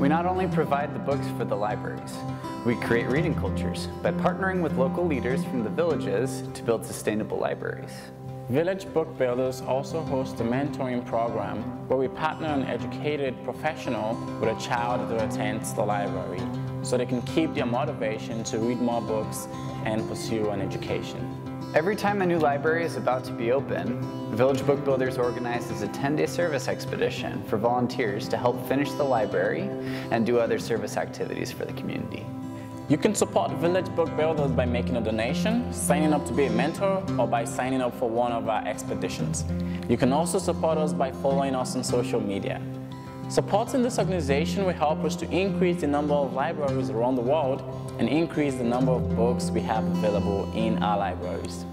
We not only provide the books for the libraries, we create reading cultures by partnering with local leaders from the villages to build sustainable libraries. Village Book Builders also hosts a mentoring program where we partner an educated professional with a child that attends the library so they can keep their motivation to read more books and pursue an education. Every time a new library is about to be open, Village Book Builders organizes a 10-day service expedition for volunteers to help finish the library and do other service activities for the community. You can support Village Book Builders by making a donation, signing up to be a mentor, or by signing up for one of our expeditions. You can also support us by following us on social media. Supporting this organization will help us to increase the number of libraries around the world and increase the number of books we have available in our libraries.